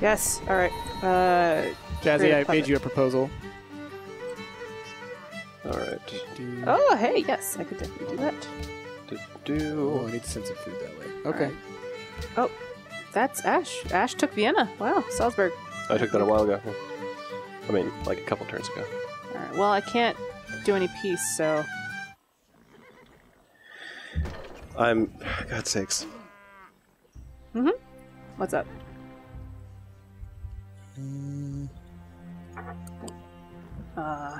Yes. All right. Uh, Jazzy, I made you a proposal. All right. oh, hey, yes, I could definitely do that. Do, Oh. I need to send some food that way. Okay. Oh, that's Ash. Ash took Vienna. Wow, Salzburg. I took that a while ago. I mean, like a couple turns ago. All right. Well, I can't do any peace, so I'm. God's sakes. Mm-hmm. What's up? Uh,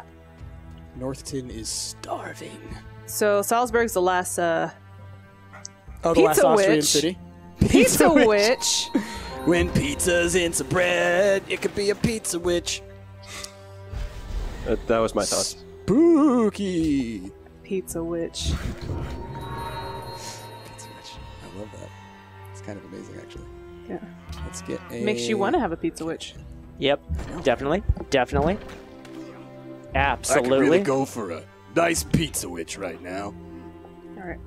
Northton is starving. so Salzburg's the last uh, Oh, the last Pizza Austrian witch. city. pizza witch. When pizza's into bread, it could be a pizza witch. That, that was my thought. Spooky. Pizza witch. Pizza witch. I love that. It's kind of amazing, actually. Yeah. Let's get a. Makes you want to have a pizza witch. Yep, definitely, definitely, absolutely. I could absolutely. really go for a nice pizza witch right now. All right.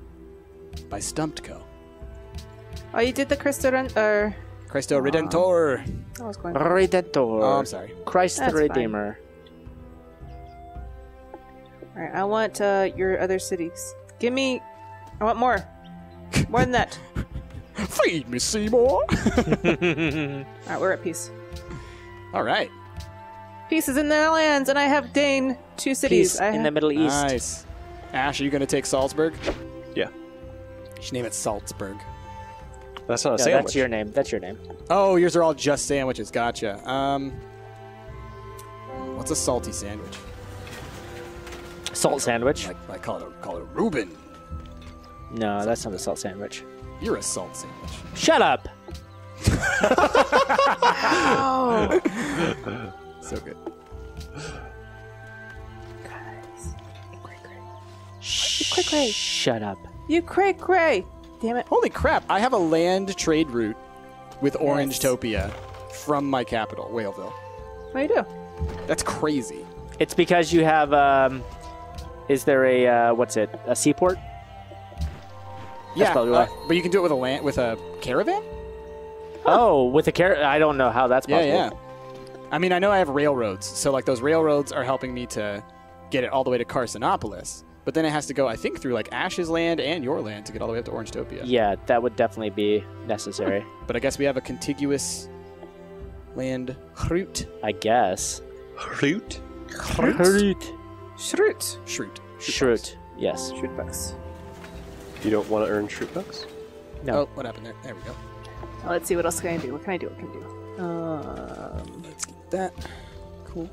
By Stumped Co. Oh, you did the Cristo Ren- or Cristo Redentor. I was going. Redentor. Oh, I'm sorry. Christ That's the fine. Redeemer. All right. I want uh, your other cities. Give me. I want more. More than that. Feed me, Seymour. All right, we're at peace. All right. Peace is in the lands, and I have Dane two cities. Peace I in ha- the Middle East. Nice. Ash, are you going to take Salzburg? Yeah. You should name it Salzburg. That's not a No, sandwich. that's your name. That's your name. Oh, yours are all just sandwiches. Gotcha. Um, what's a salty sandwich? Salt sandwich. Like, like call it a, call it a Reuben. No, that's not a salt sandwich. You're a salt sandwich. Shut up. So good. Cray cray. Shut up. You cray cray. Damn it. Holy crap! I have a land trade route with Orange Topia from my capital, Whaleville. What do you do? That's crazy. It's because you have. Um, is there a uh, what's it? A seaport? yeah, uh, but you can do it with a land with a caravan. Oh, with a carrot. I don't know how that's possible. Yeah, yeah. I mean, I know I have railroads, so like those railroads are helping me to get it all the way to Carsonopolis. But then it has to go, I think, through like Ash's land and your land to get all the way up to Orange Topia. Yeah, that would definitely be necessary. But I guess we have a contiguous land route. I guess. Root? Root. Shroot. Shroot. Shroot. Yes. Shroot bucks. You don't want to earn shroot bucks? No. Oh, what happened there? There we go. Let's see what else can I do. What can I do? What can I do? Um, Let's get that. Cool.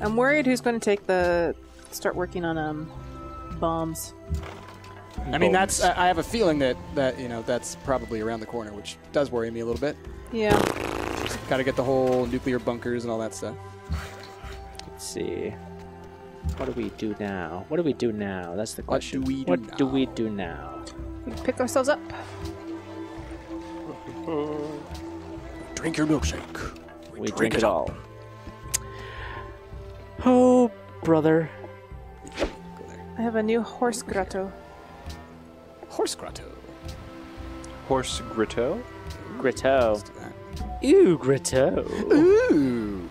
I'm worried who's going to take the start working on um bombs. I mean, that's. I I have a feeling that that you know that's probably around the corner, which does worry me a little bit. Yeah. Got to get the whole nuclear bunkers and all that stuff. Let's see. What do we do now? What do we do now? That's the What question. do we do What do we do now? We pick ourselves up. Drink your milkshake. We drink drink, it it all. Oh, brother. I have a new horse grotto. Horse grotto. Horse grotto? Grotto. Let's do that. Ooh, grotto. Ooh.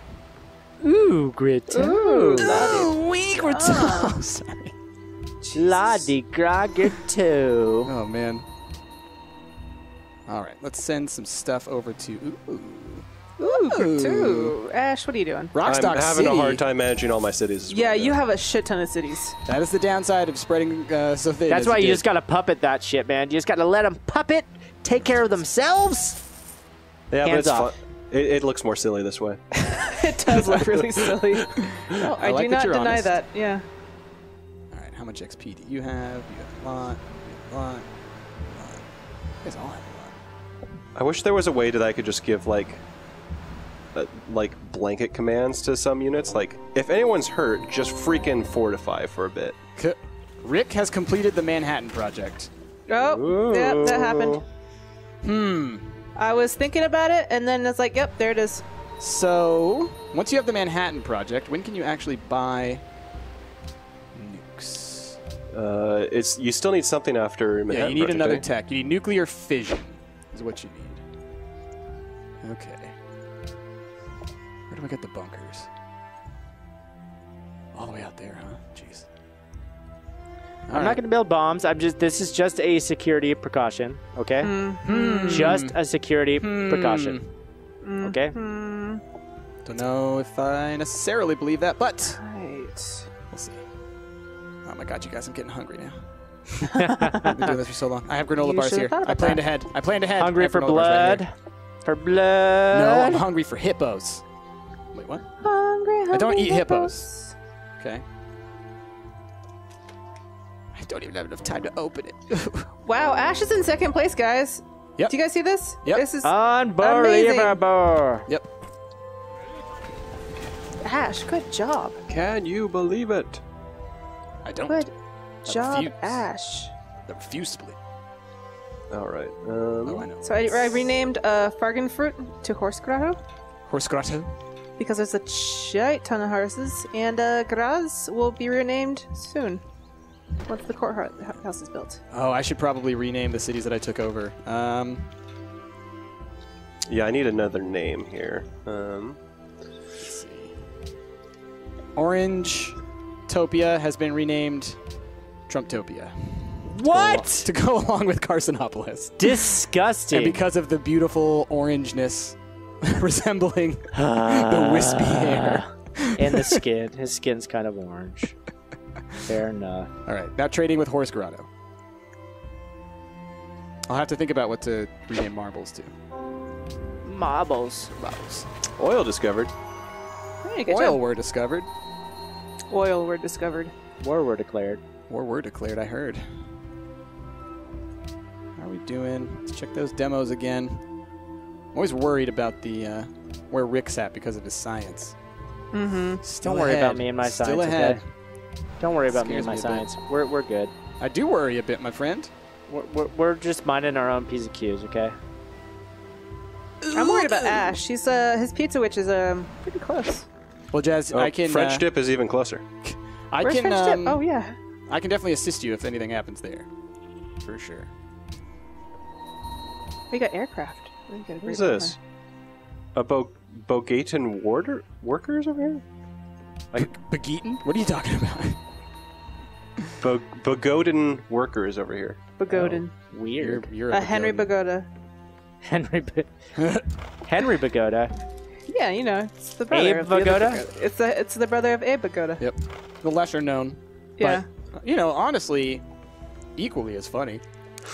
Ooh, grotto. Ooh, wee grotto. Oh, sorry. La di gra grotto. Oh man. All right, let's send some stuff over to ooh, Ooh, grotto. Ash, what are you doing? Rockstock I'm having City. a hard time managing all my cities. Yeah, I you got. have a shit ton of cities. That is the downside of spreading uh, so thin. That's why you did. just gotta puppet that shit, man. You just gotta let them puppet, take care of themselves. Yeah, but hands it's off. fun. It, it looks more silly this way. it does look really silly. No, I, I like do not deny honest. that. Yeah. All right, how much XP do you have? You have a lot. You have a lot. a lot. You guys all have a lot. I wish there was a way that I could just give like, uh, like blanket commands to some units. Like, if anyone's hurt, just freaking fortify for a bit. C- Rik has completed the Manhattan Project. Oh, yeah, that happened. Hmm. I was thinking about it, and then it's like, yep, there it is. So, once you have the Manhattan Project, when can you actually buy nukes? Uh, it's you still need something after. Yeah, you need Project, another eh? tech. You need nuclear fission, is what you need. Okay. Where do I get the bunkers? All the way out there, huh? Jeez. I'm not going to build bombs. I'm just. This is just a security precaution. Okay. Mm-hmm. Just a security precaution. Okay. Don't know if I necessarily believe that, but Right. we'll see. Oh my god, you guys, I'm getting hungry now. I've been doing this for so long. I have granola You bars here. I planned that. ahead. I planned ahead. I Hungry for granola bars right blood. for blood. no, I'm hungry for hippos. Wait, what? Hungry, hungry I don't eat hippos. Okay. I don't even have enough time to open it. Wow, Ash is in second place, guys. Yep. Do you guys see this? Yep. This is Unbelievable. yep. Ash. Good job. Can you believe it? I don't. Good job, refuse. Ash. I refuse to believe. All right. Oh, I Um, know. So I, I renamed uh, Fargan Fruit to Horse Grotto Horse grotto. Because there's a shite ton of horses, and uh, Graz will be renamed soon once the courthouse is built. Oh, I should probably rename the cities that I took over. Um, yeah, I need another name here. Um, let's see. Orange Topia has been renamed Trumptopia What? to go along with Carsonopolis. Disgusting. And because of the beautiful orangeness resembling the ah. wispy hair. and the skin. His skin's kind of orange. Fair enough. All right, now trading with Horse Grotto. I'll have to think about what to rename marbles to. Marbles. Marbles. oil discovered. Hey, good Oil job. were discovered. Oil were discovered. War were declared. War were declared, I heard. How are we doing? Let's check those demos again. I'm always worried about the uh, where Rik's at because of his science. Mm-hmm. Still Don't worry ahead. about me and my Still science, ahead. okay? Don't worry about me and my me bit. science. We're, we're good. I do worry a bit, my friend. We're, we're, we're just minding our own P's and Q's, okay? I'm worried about Ash. He's uh his pizza witch is um pretty close. Well, Jazz, Oh, I can French uh, dip is even closer. I Where's can French um, dip? Oh yeah. I can definitely assist you if anything happens there, for sure. We got aircraft. We got a What is this? A Bo- Bogaton warder workers over here? Like Begeaton? What are you talking about? Bo- Bogodan workers over here. Pagodin. You're, oh, Weird. you're A uh, Henry Begodan. Pagoda. Henry B- Henry Bagoda. Yeah, you know, it's the brother Abe of the other Pagoda? Pagoda. It's the it's the brother of Abe Pagoda. Yep. The lesser known. Yeah. But, you know, honestly, equally as funny.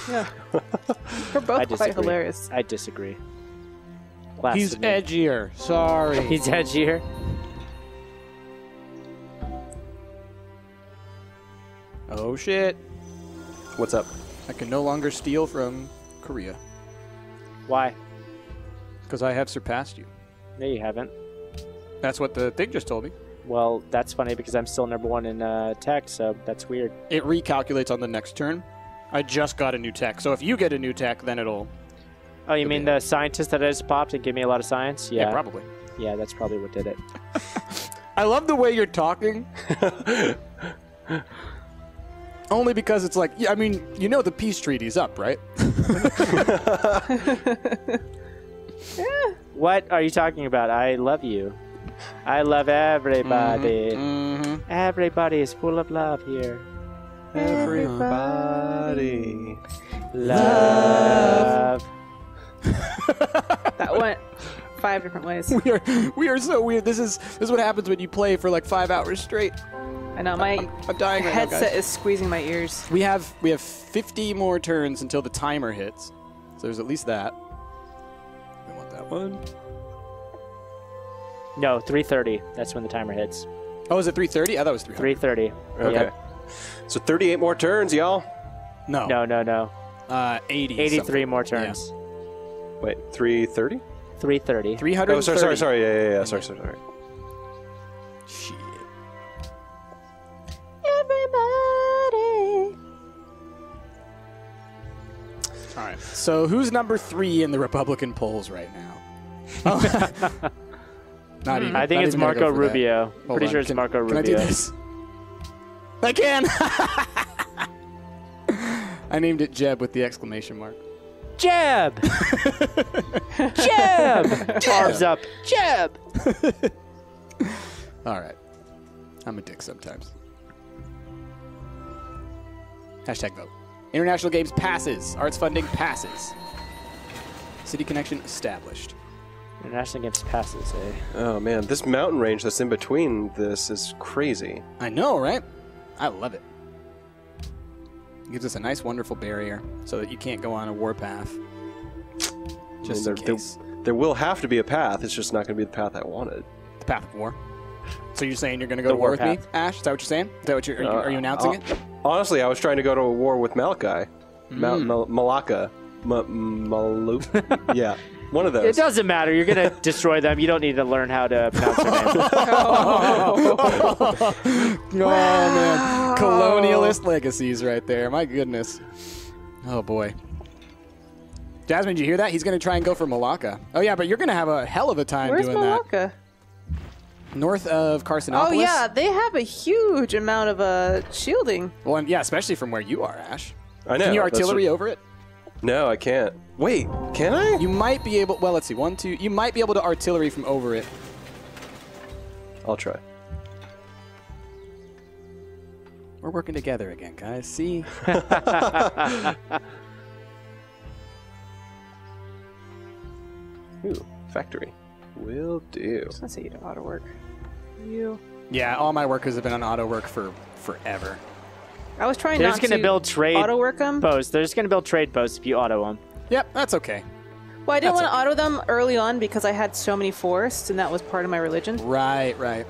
Yeah. We're I both quite disagree. hilarious. I disagree. He's Blasphemy. edgier. Sorry. He's edgier. oh shit. What's up? I can no longer steal from Korea Why? because I have surpassed you. No, you haven't. That's what the thing just told me. Well, that's funny because I'm still number one in uh, tech, so that's weird. It recalculates on the next turn. I just got a new tech, so if you get a new tech, then it'll. Oh, you mean the scientist that I just popped and gave me a lot of science? Yeah, Yeah, probably. Yeah, that's probably what did it. I love the way you're talking. Only because it's like, yeah, I mean, you know the peace treaty's up, right? What are you talking about? I love you. I love everybody. Mm-hmm. Everybody is full of love here. Everybody. Love. That went five different ways. We are we are so weird. This is this is what happens when you play for like five hours straight. I know my I'm dying right now, headset guys. is squeezing my ears. We have we have 50 more turns until the timer hits. So there's at least that. I want that one. No, 3:30. That's when the timer hits. Oh, is it 3:30? I thought it was 300. 3:30. Okay. Yep. So 38 more turns, y'all. No. No, no, no. Uh, 80. 83 something. more Yeah. turns. Wait, 330? 330. 300. Oh, sorry, sorry, sorry. Yeah, yeah, yeah. Sorry, sorry, sorry. Shit. Everybody. All right. So who's number three in the Republican polls right now? Oh. not even. I think it's Marco go. Rubio. Hold Pretty on. sure it's Can- Marco Can Rubio. I do this? I can. I named it Jeb with the exclamation mark. Jeb! Jeb! Arms up. Jeb! All right. I'm a dick sometimes. Hashtag vote. International Games passes. Arts funding passes. City connection established. International Games passes, eh? Oh man, this mountain range that's in between this is crazy. I know, right? I love it. It gives us a nice, wonderful barrier so that you can't go on a warpath. Just I in mean, there, case. there, there will have to be a path. It's just not going to be the path I wanted. The path of war. So you're saying you're going to go The to war with me. Ash? Is that what you're saying? Is that what you're, are, you, are you announcing Uh, it? Honestly, I was trying to go to a war with Malachi, Ma- Hmm. Mal- Malacca, Ma- Malu. yeah, one of those. It doesn't matter. You're going to destroy them. You don't need to learn how to pronounce their names. Oh man, colonialist legacies right there. My goodness. Oh boy. Jasmine, did you hear that? He's going to try and go for Malacca. Oh yeah, but you're going to have a hell of a time Where's doing Malacca? that. North of Carsonopolis. Oh yeah, they have a huge amount of uh shielding. Well, and yeah, especially from where you are, Ash. I know. Can you artillery what- over it? No, I can't. Wait, can I? You might be able. Well, let's see. One, two. You might be able to artillery from over it. I'll try. We're working together again, guys. See. Ooh, factory. Will do. Let's say you do auto work. You. yeah, all my workers have been on auto work for forever. I was trying They're not just going to to build trade auto work them. posts. They're just going to build trade posts if you auto them. Yep, that's okay. Well, I didn't That's want to auto them early on because I had so many forests, and that was part of my religion. Right, right.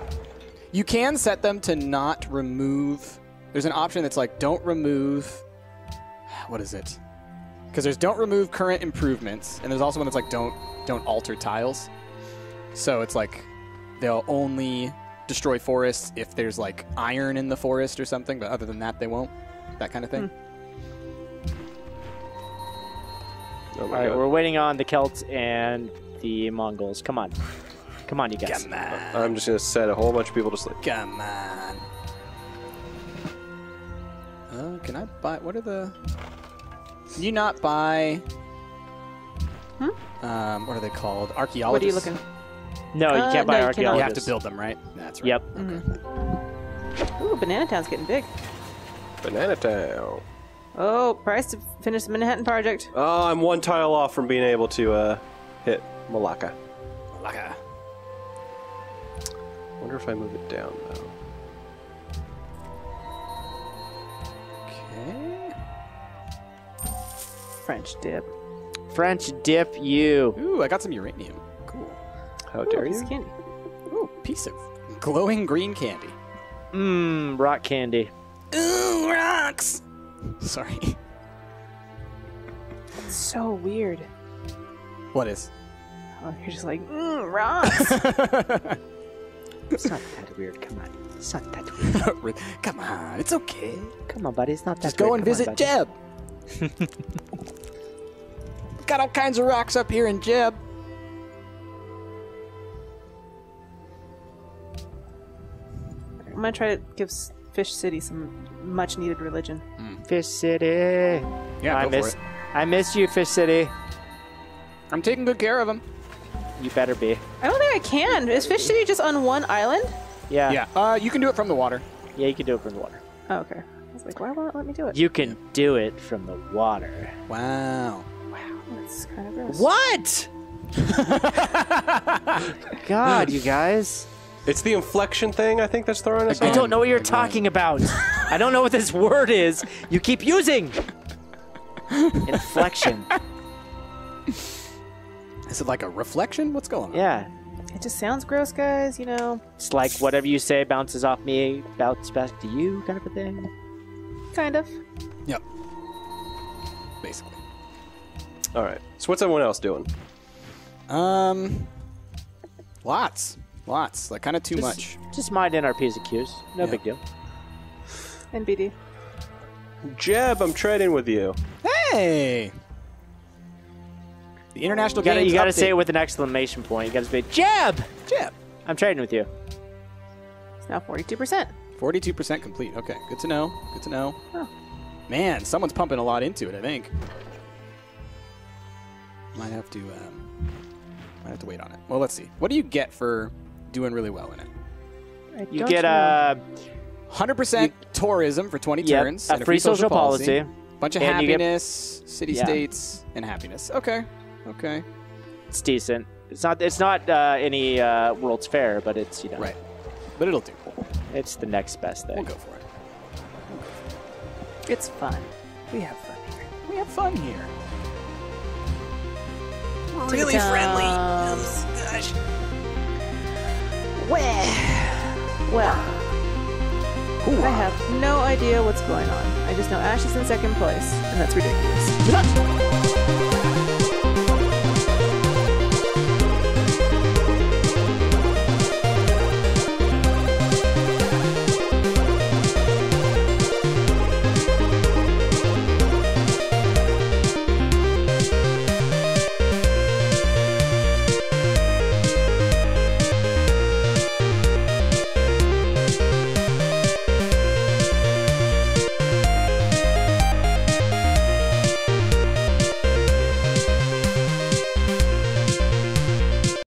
You can set them to not remove. There's an option that's like don't remove. What is it? Because there's don't remove current improvements, and there's also one that's like don't don't alter tiles. So it's like they'll only destroy forests if there's like iron in the forest or something, but other than that they won't. That kind of thing. Oh All my god. we're waiting on the Celts and the Mongols. Come on. Come on, you guys. Come on, I'm just gonna set a whole bunch of people to sleep. come on. Can I buy? What are the? Can you not buy? Um, what are they called? Archaeologists. What are you looking? No, you Uh, can't buy no, you cannot. archaeologists. You have to build them, right? That's right. Yep. Ooh, Banana Town's getting big. Banana Town. Oh, price to finish the Manhattan Project. Oh, I'm one tile off from being able to uh, hit Malacca. Laka. Wonder if I move it down though. French dip. French dip you. Ooh, I got some uranium. Cool. How Ooh, dare piece you? of candy. Ooh, piece of glowing green candy. Mmm, rock candy. Ooh, rocks. Sorry. It's so weird. What is? Oh, you're just like, mm, rocks. It's not that weird. Come on. It's not that weird. Come on, it's okay. Come on, buddy. It's not that Just go and Come visit buddy. Jeb. got all kinds of rocks up here in Jeb. I'm gonna try to give Fish City some much needed religion. Fish City. Yeah, I go miss. for it. I miss you, Fish City. I'm taking good care of him. You better be. I don't think I can. Is Fish City just on one island? Yeah. Yeah, uh, you can do it from the water. Yeah, you can do it from the water. Oh, okay. I was like, why won't it let me do it? You can do it from the water. Wow. Wow, that's kind of gross. What? God, you guys. It's the inflection thing I think that's throwing us off. I off. don't know what you're talking about. I don't know what this word is. You keep using. Inflection. Is it like a reflection? What's going on? Yeah. It just sounds gross, guys. You know, It's like whatever you say bounces off me, bounces back to you, kind of a thing. kind of. Yep. Basically. All right. So what's everyone else doing? Um, lots, lots. Like kind of too Just- much. Just mind in our and Q's. No Yeah. big deal. NBD. Jeb, I'm trading with you. Hey. The international You gotta, games. you gotta update. say it with an exclamation point. You gotta say, Jeb! Jeb. I'm trading with you. It's now 42%. Forty-two percent complete. Okay, good to know. Good to know. Oh. Man, someone's pumping a lot into it. I think. Might have to. Um, might have to wait on it. Well, let's see. What do you get for doing really well in it? I You don't get a Hundred percent tourism for twenty yep, turns. a and free social policy. A bunch of and you get- happiness, city Yeah. states, and happiness. Okay. Okay. It's decent. It's not. It's not uh, any uh, World's Fair, but it's you know. Right. But it'll do. It's the next best thing. We'll go for it. It's fun. We have fun here. We have fun here. Really friendly. Oh, gosh. Well, well. I have no idea what's going on. I just know Ash is in second place, and that's ridiculous.